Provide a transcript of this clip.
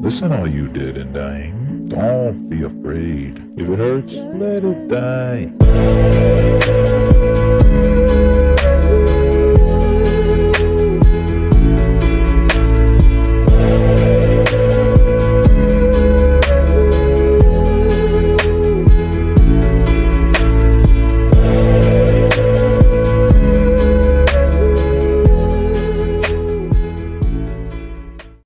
Listen, all you did in dying. Don't be afraid. If it hurts, let it die.